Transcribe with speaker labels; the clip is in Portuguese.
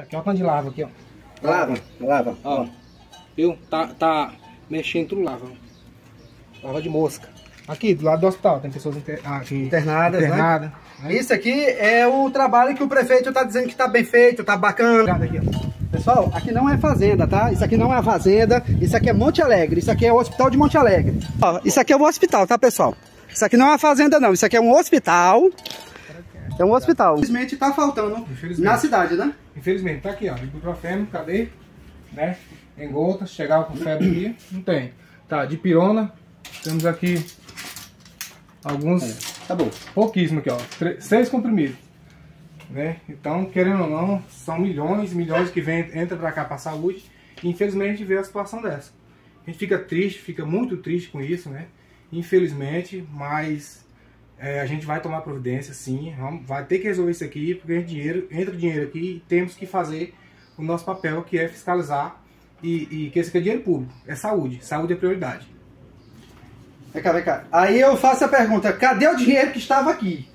Speaker 1: Aqui, ó, o tanto de lava aqui, ó.
Speaker 2: Lava, lava.
Speaker 1: Ó, viu? Tá, tá mexendo tudo lava. ó. Lava de mosca. Aqui, do lado do hospital, tem pessoas inter... ah, aqui,
Speaker 2: Internadas, né?
Speaker 1: internadas. né?
Speaker 2: Isso aqui é o trabalho que o prefeito está dizendo que está bem feito, está bacana.
Speaker 1: Aqui, ó.
Speaker 2: Pessoal, aqui não é fazenda, tá? Isso aqui não é fazenda, isso aqui é Monte Alegre, isso aqui é o hospital de Monte Alegre. Ó, isso aqui é o hospital, tá, pessoal? Isso aqui não é uma fazenda, não. Isso aqui é um hospital. É um hospital. Infelizmente tá faltando
Speaker 1: Infelizmente.
Speaker 2: na cidade, né?
Speaker 1: Infelizmente, tá aqui, ó. Ibuprofeno, cadê? Né? Em gotas, chegava com febre aqui, não tem. Tá, de pirona, temos aqui alguns,
Speaker 2: Tá bom.
Speaker 1: pouquíssimo aqui, ó. Tre- seis comprimidos. Né? Então, querendo ou não, são milhões e milhões que vem, entra pra cá pra saúde. E infelizmente a gente vê a situação dessa. A gente fica triste, fica muito triste com isso, né? Infelizmente, mas é, a gente vai tomar providência, sim. Vamos- Vai ter que resolver isso aqui, porque dinheiro, entra dinheiro aqui e temos que fazer o nosso papel, que é fiscalizar. E, e que esse aqui é dinheiro público, é saúde. Saúde é prioridade.
Speaker 2: Vem cá, vem cá. Aí eu faço a pergunta: cadê o dinheiro que estava aqui?